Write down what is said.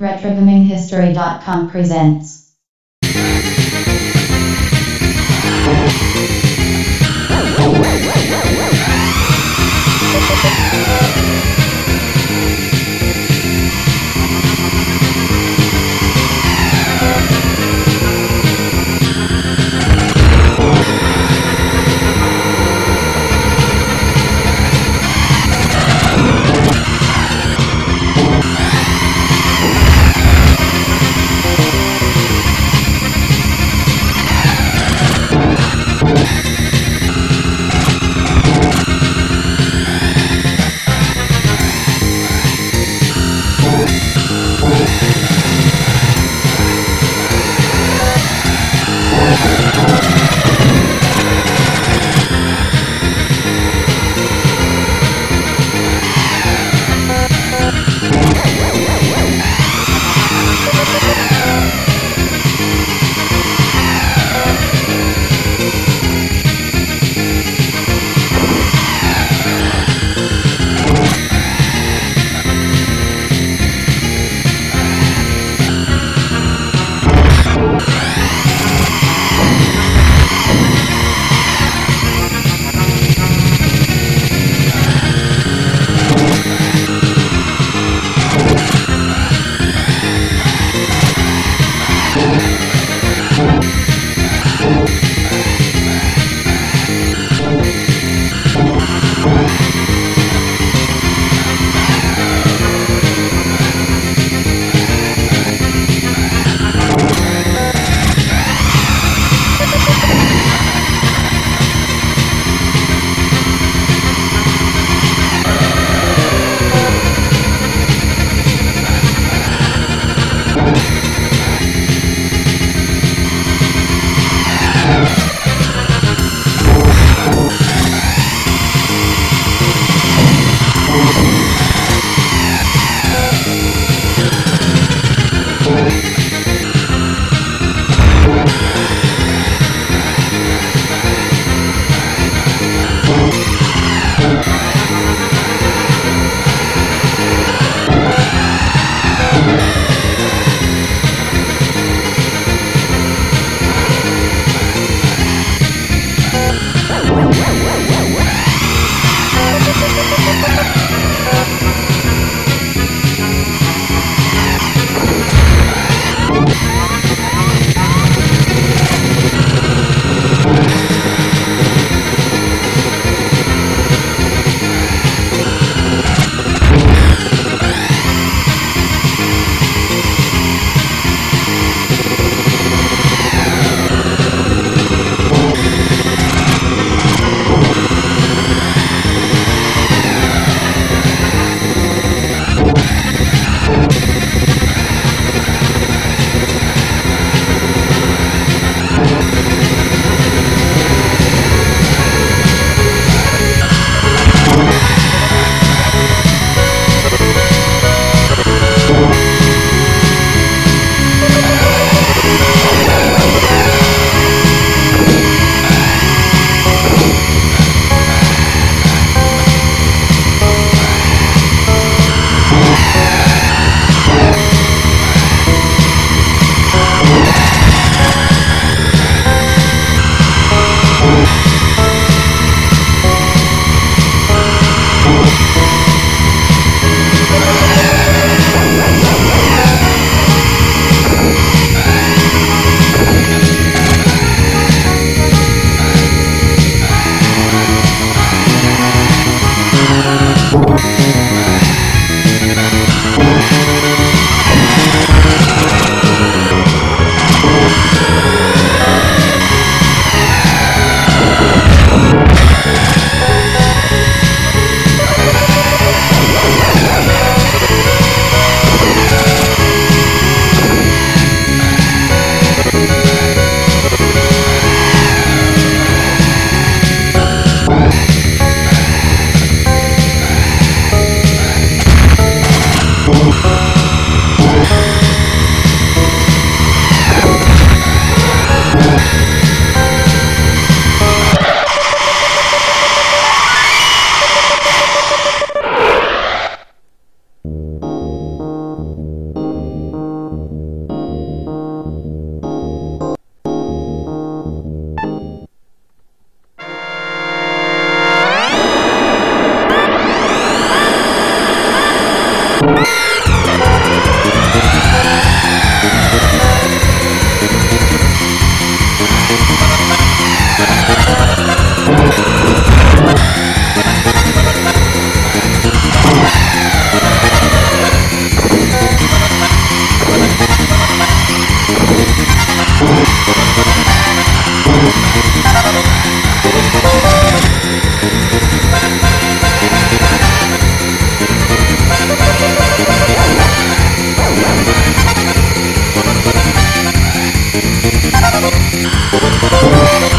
RetroGamingHistory.com presents. Oh.